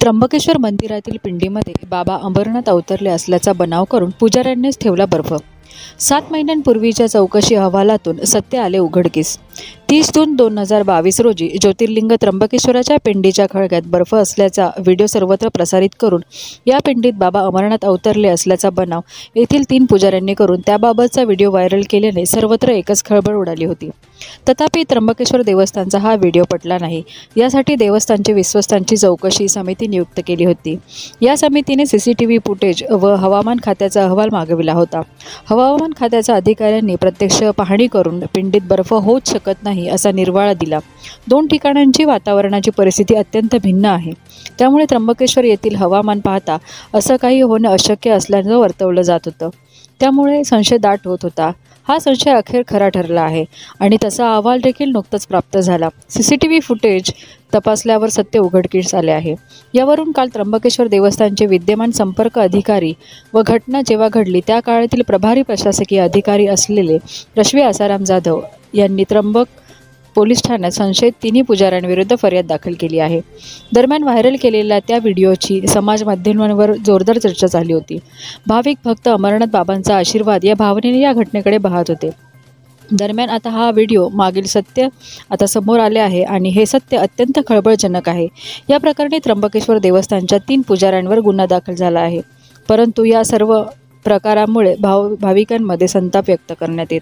त्र्यंबकेश्वर मंदिरातील पिंडीमध्ये बाबा अंबरनाथ अवतरले असल्याचा बनाव करून पुजाऱ्यांनीच ठेवला बर्फ. सात महिन्यांपूर्वीच्या चौकशी अहवालातून सत्य आले उघडकीस. तीस जून दोन हजार बावीस रोजी ज्योतिर्लिंग त्र्यंबकेश्वराच्या पिंडीच्या खळग्यात बर्फ असल्याचा व्हिडिओ सर्वत्र प्रसारित करून या पिंडीत बाबा अमरनाथ अवतरले असल्याचा बनाव येथील तीन पुजाऱ्यांनी करून त्याबाबतचा व्हिडिओ व्हायरल केल्याने सर्वत्र एकच खळबळ उडाली होती. तथापि त्र्यंबकेश्वर देवस्थानचा हा व्हिडिओ पटला नाही. यासाठी देवस्थानचे विश्वस्तांची चौकशी समिती नियुक्त केली होती. या समितीने C C T V footage व हवामान खात्याचा अहवाल मागविला होता. हवामान खात्याच्या अधिकाऱ्यांनी प्रत्यक्ष पाहणी करून पिंडीत बर्फ होऊच शकत नाही. नाही असा निर्वाळा दिला. दोन ठिकाणांची वातावरणाची परिस्थिती अत्यंत भिन्न आहे. त्यामुळे त्र्यंबकेश्वर येथील हवामान पाहता असं काही होणं अशक्य असल्याचं वर्तवलं जात होतं. त्यामुळे संशय दाट होत होता. हा संशय अखेर खरा ठरला आहे आणि तसा अहवाल देखील नुकताच प्राप्त झाला. C C T V footage तपासल्यावर सत्य उघडकीस आले आहे. यावरून काल त्र्यंबकेश्वर देवस्थानचे विद्यमान संपर्क अधिकारी व घटना जेव्हा घडली त्या काळातील प्रभारी प्रशासकीय अधिकारी असलेले रश्वी आसाराम जाधव यांनी त्र्यंबक पोलीस ठाण्यात संशयित तिन्ही पुजाऱ्यांविरुद्ध फर्याद दाखल केली आहे. दरम्यान व्हायरल केलेल्या त्या व्हिडिओची समाज माध्यमांवर जोरदार चर्चा झाली होती. भाविक भक्त अमरनाथ बाबांचा आशीर्वाद या भावनेने या घटनेकडे पाहत होते. दरम्यान आता हा व्हिडिओ मागील सत्य आता समोर आले आहे आणि हे सत्य अत्यंत खळबळजनक आहे. या प्रकरणी त्र्यंबकेश्वर देवस्थानच्या तीन पुजाऱ्यांवर गुन्हा दाखल झाला आहे. परंतु या सर्व प्रकारामुळे भाव भाविकांमध्ये संताप व्यक्त करण्यात येत